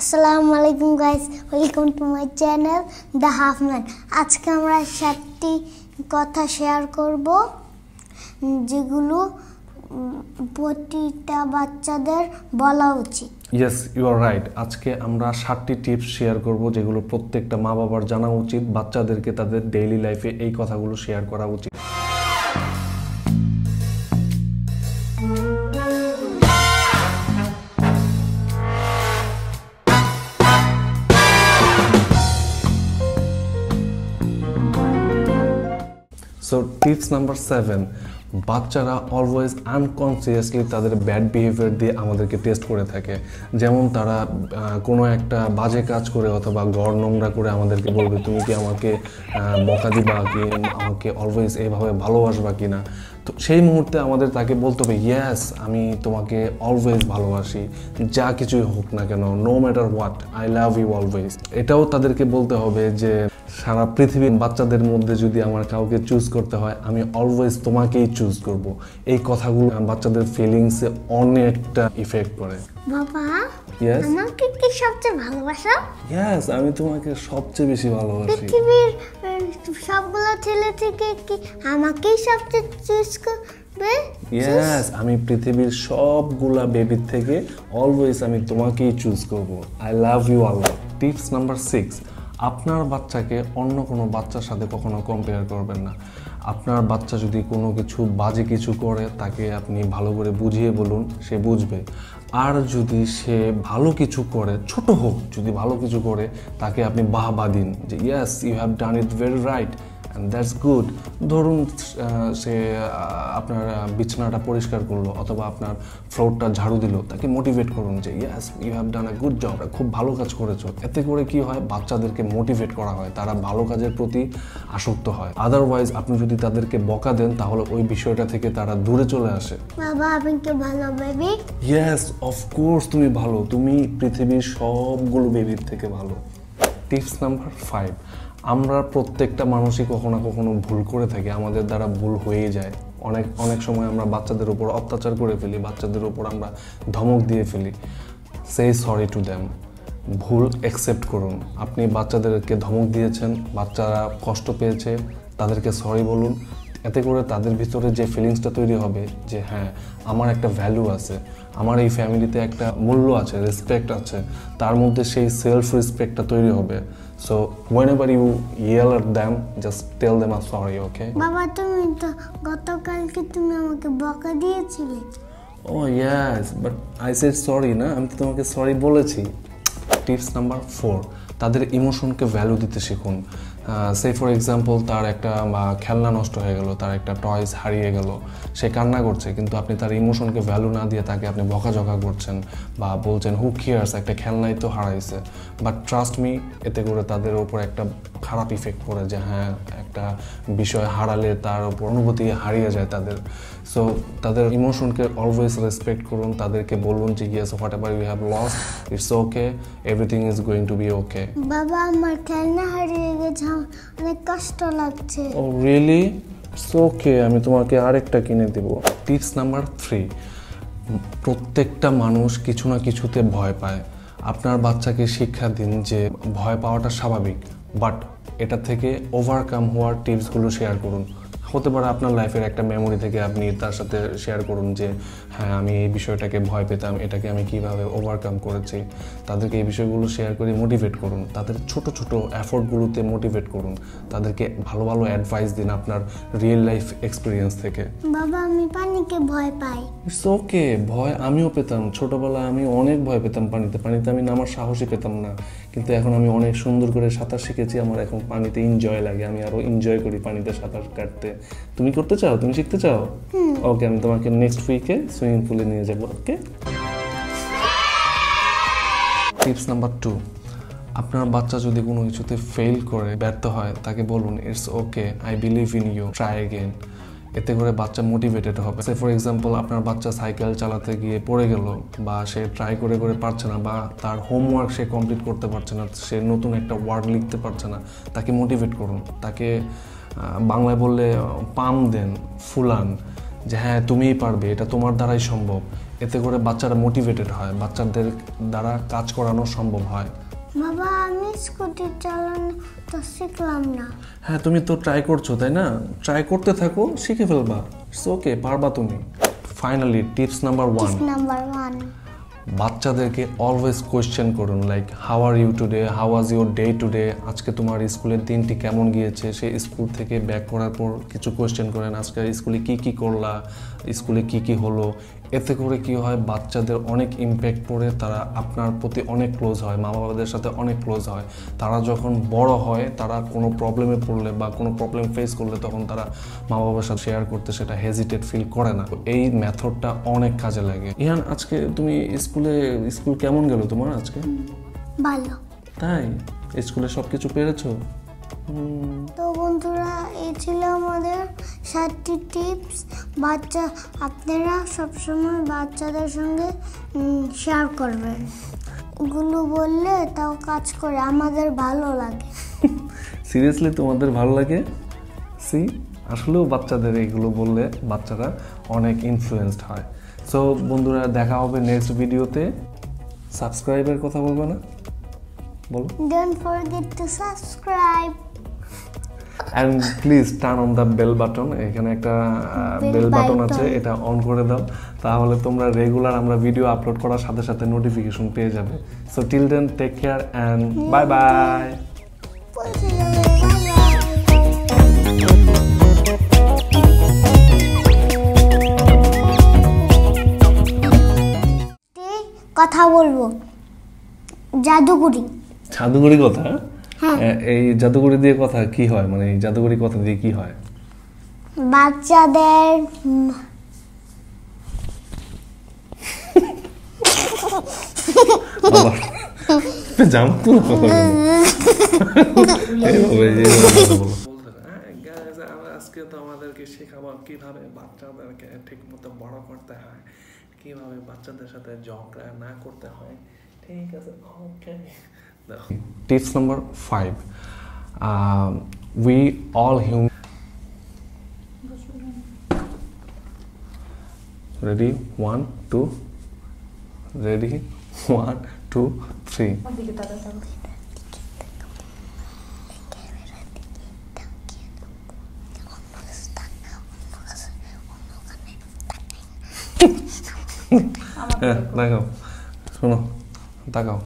আসসালামু আলাইকুম guys welcome to my channel the half man আজকে আমরা সাতটি কথা শেয়ার করব, যেগুলো প্রতিটা বাচ্চাদের বলা উচিত। ইয়েস ইউ আর রাইট আজকে আমরা সাতটি টিপস শেয়ার করব, যেগুলো প্রত্যেকটা মা বাবার জানা উচিত, বাচ্চাদেরকে তাদের ডেইলি লাইফে এই কথাগুলো শেয়ার করা উচিত। সো টিপস নাম্বার সেভেন বাচ্চারা অলওয়েজ আনকনসিয়াসলি তাদের ব্যাড বিহেভিয়ার দিয়ে আমাদেরকে টেস্ট করে থাকে। যেমন তারা কোনো একটা বাজে কাজ করে অথবা ঘর নোংরা করে আমাদেরকে বলবে, তুমি কি আমাকে বকা দিবা কি? আমাকে অলওয়েজ এইভাবে ভালোবাসবা কি না তো সেই মুহূর্তে আমাদের তাকে বলতে হবে ইয়াস আমি তোমাকে অলওয়েজ ভালোবাসি। যা কিছুই হোক না কেন no matter what I love you always এটাও তাদেরকে বলতে হবে যে, সারা পৃথিবীর বাচ্চাদের মধ্যে যদি আমার কাউকে চুজ করতে হয়, আমি অলওয়েজ তোমাকেই চুজ করব। এই কথাগুলো বাচ্চাদের ফিলিংসে অনেকটা ইফেক্ট করে। বাবা Yes? আমাকে কি সবচেয়ে ভালোবাসো? ইয়েস আমি তোমাকে সবচেয়ে বেশি ভালোবাসি। পৃথিবীর সবগুলো ছেলে থেকে কি আমাকেই সবচেয়ে চুজ করবে? ইয়েস আমি পৃথিবীর সবগুলা বেবির থেকে অলওয়েজ আমি তোমাকেই চুজ করব। আই লাভ ইউ আল্লাহ টিপস নাম্বার সিক্স আপনার বাচ্চাকে অন্য কোনো বাচ্চার সাথে কখনো কম্পেয়ার করবেন না। আপনার বাচ্চা যদি কোনো কিছু বাজে কিছু করে, তাকে আপনি ভালো করে বুঝিয়ে বলুন, সে বুঝবে। আর যদি সে ভালো কিছু করে, ছোট হোক, যদি ভালো কিছু করে, তাকে আপনি বাহবা দিন যে yes you have done it very right and that's good ধরুন সে আপনার বিছানাটা পরিষ্কার করল অথবা আপনার ফ্লোরটা ঝাড়ু দিল তাকে মোটিভেট করুন যে yes you have done a good job খুব ভালো কাজ করেছ। এতে করে কি হয়? বাচ্চাদেরকে মোটিভেট করা হয় তারা ভালো কাজের প্রতি আসক্ত হয়। আদারওয়াইজ আপনি যদি তাদেরকে বকা দেন তাহলে ওই বিষয়টা থেকে তারা দূরে চলে আসে। বাবা আপনি কি ভালো বেবি ইয়েস অফকোর্স তুমি ভালো। তুমি পৃথিবীর সবগুলো বেবির থেকে ভালো। টিপস নাম্বার ফাইভ আমরা প্রত্যেকটা মানুষই কখনো কখনো ভুল করে থাকি, আমাদের দ্বারা ভুল হয়েই যায়। অনেক অনেক সময় আমরা বাচ্চাদের উপর অত্যাচার করে ফেলি, বাচ্চাদের উপর আমরা ধমক দিয়ে ফেলি। সেই সরি টু দ্যাম ভুল অ্যাকসেপ্ট করুন। আপনি বাচ্চাদেরকে ধমক দিয়েছেন, বাচ্চারা কষ্ট পেয়েছে, তাদেরকে সরি বলুন। এতে করে তাদের ভিতরে যে ফিলিংসটা তৈরি হবে, যে হ্যাঁ আমার একটা ভ্যালু আছে, আমার এই ফ্যামিলিতে একটা মূল্য আছে রেসপেক্ট আছে, তার মধ্যে সেই সেলফ রেসপেক্টটা তৈরি হবে। Whenever you yell at them just tell them R sorry okay বাবা তুমি তো গতকালকে তুমি আমাকে বকা দিয়েছিলে। ও yes but I said sorry না? আমি তো তোমাকে সরি বলেছি। টিপস নাম্বার ফোর তাদের ইমোশনকে ভ্যালু দিতে শিখুন। সে ফর এক্সাম্পল তার একটা খেলনা নষ্ট হয়ে গেল, তার একটা টয়েস হারিয়ে গেল, সে কান্না করছে, কিন্তু আপনি তার ইমোশনকে ভ্যালু না দিয়ে তাকে আপনি বকাঝকা করছেন বা বলছেন হু কেয়ার্স একটা খেলনাই তো হারাইছে। বাট ট্রাস্ট মি এতে করে তাদের ওপর একটা খারাপ ইফেক্ট পড়ে যে হ্যাঁ একটা বিষয় হারালে তার ওপর অনুভূতি হারিয়ে যায় তাদের। সো তাদের ইমোশনকে অলওয়েজ রেসপেক্ট করুন, তাদেরকে বলুন যে yes whatever you have loss it's okay everything is going to be okay বাবা, আমার খেলনা হারিয়ে গেছে অনেক কষ্ট লাগছে। ও রিয়েলি ওকে আমি তোমাকে আরেকটা কিনে দেব। টিপস নাম্বার থ্রি প্রত্যেকটা মানুষ কিছু না কিছুতে ভয় পায়। আপনার বাচ্চাকে শিক্ষা দিন যে ভয় পাওয়াটা স্বাভাবিক বাট এটা থেকে ওভারকাম হওয়ার টিপসগুলো শেয়ার করুন। হতে পারে আপনার লাইফের একটা মেমোরি থেকে আপনি তার সাথে শেয়ার করুন যে হ্যাঁ আমি এই বিষয়টাকে ভয় পেতাম এটাকে আমি কীভাবে ওভারকাম করেছি। তাদেরকে এই বিষয়গুলো শেয়ার করে মোটিভেট করুন। তাদের ছোট ছোট এফোর্টগুলোতে মোটিভেট করুন। তাদেরকে ভালো ভালো অ্যাডভাইস দিন আপনার রিয়েল লাইফ এক্সপিরিয়েন্স থেকে। বাবা আমি পানিকে ভয় পাই। ইটস ওকে ভয় আমিও পেতাম। ছোটবেলায় আমি অনেক ভয় পেতাম পানিতে। পানিতে আমি নামার সাহসই পেতাম না। কিন্তু এখন আমি অনেক সুন্দর করে সাঁতার শিখেছি আমার এখন পানিতে এনজয় লাগে আমি আরও এনজয় করি পানিতে সাঁতার কাটতে। তুমি করতে চাও? তুমি শিখতে চাও? ওকে আমি তোমাকে নেক্সট উইকে সুইমিং পুলে নিয়ে যাব ওকে টিপস নাম্বার টু আপনার বাচ্চা যদি কোনো কিছুতে ফেল করে ব্যর্থ হয় তাকে বলুন it's okay I believe in you try again এতে করে বাচ্চা মোটিভেটেড হবে। সে ফর এক্সাম্পল আপনার বাচ্চা সাইকেল চালাতে গিয়ে পড়ে গেল বা সে ট্রাই করে করে পারছে না বা তার হোমওয়ার্ক সে কমপ্লিট করতে পারছে না, সে নতুন একটা ওয়ার্ড লিখতে পারছে না, তাকে মোটিভেট করুন। তাকে বাংলায় বললে পাম দেন, ফুলান যে হ্যাঁ তুমিই পারবে, এটা তোমার দ্বারাই সম্ভব। এতে করে বাচ্চারা মোটিভেটেড হয়, বাচ্চাদের দ্বারা কাজ করানো সম্ভব হয়। বাবা আমি স্কুটি চালানো শিখলাম না। হ্যাঁ তুমি তো ট্রাই করছ তাই না? ট্রাই করতে থাকো শিখে ফেলবা। ইটস ওকে পারবা তুমি। Finally tips number one number one বাচ্চাদেরকে অলওয়েজ কোয়েশ্চেন করুন like how are you today how was your day today আজকে তোমার স্কুলের দিনটি কেমন গিয়েছে? সেই স্কুল থেকে ব্যাক করার পর কিছু কোয়েশ্চেন করেন আজকে স্কুলে কি কি করলা? স্কুলে কি কি হলো? এতে করে কি হয় বাচ্চাদের অনেক ইম্প্যাক্ট পড়ে তারা আপনার প্রতি অনেক ক্লোজ হয় মা বাবাদের সাথে অনেক ক্লোজ হয়। তারা যখন বড় হয় তারা কোনো প্রবলেমে পড়লে বা কোনো প্রবলেম ফেস করলে তখন তারা মা বাবার সাথে শেয়ার করতে সেটা হেজিটেট ফিল করে না। এই মেথডটা অনেক কাজে লাগে। ইহান আজকে তুমি স্কুলে স্কুল কেমন গেল তোমার আজকে? ভালো। তাই? স্কুলে সব কিছু পেরেছ? তো বন্ধুরা এই ছিল আমাদের সাতটি টিপস বাচ্চা আপনারা সবসময় বাচ্চাদের সঙ্গে শেয়ার করবেন। এগুলো বললে তাও কাজ করে আমাদের ভালো লাগে। সিরিয়াসলি তোমাদের ভালো লাগে? সি আসলেও বাচ্চাদের এগুলো বললে বাচ্চারা অনেক ইনফ্লুয়েসড হয়। সো বন্ধুরা দেখা হবে নেক্সট ভিডিওতে সাবস্ক্রাইবের কথা বলব না? বলো। Don't forget to subscribe and please turn on the bell button এখানে একটা বেল বাটন আছে এটা অন করে দাও। তাহলে তোমরা রেগুলার আমরা ভিডিও আপলোড করার সাথে সাথে নোটিফিকেশন পেয়ে যাবে। So till then take care and bye bye কথা বলব। জাদুগুড়ি জাদুঘরি কথা? এই জাদুঘরি দিয়ে কথা কি হয়? মানে এই জাদুঘরি কথা দিয়ে কি হয়? বাচ্চাদের বলো। আজকে তো আমাদেরকে শেখাবো কীভাবে বাচ্চাদেরকে ঠিক মতো বড় করতে হয় কীভাবে বাচ্চাদের সাথে ঝগড়া না করতে হয়। ঠিক আছে ওকে Tips number five we all Hume ready one two ready one two three ওদিকে তাকাও, তাকাও। হ্যাঁ দেখাও শোনো তাকাও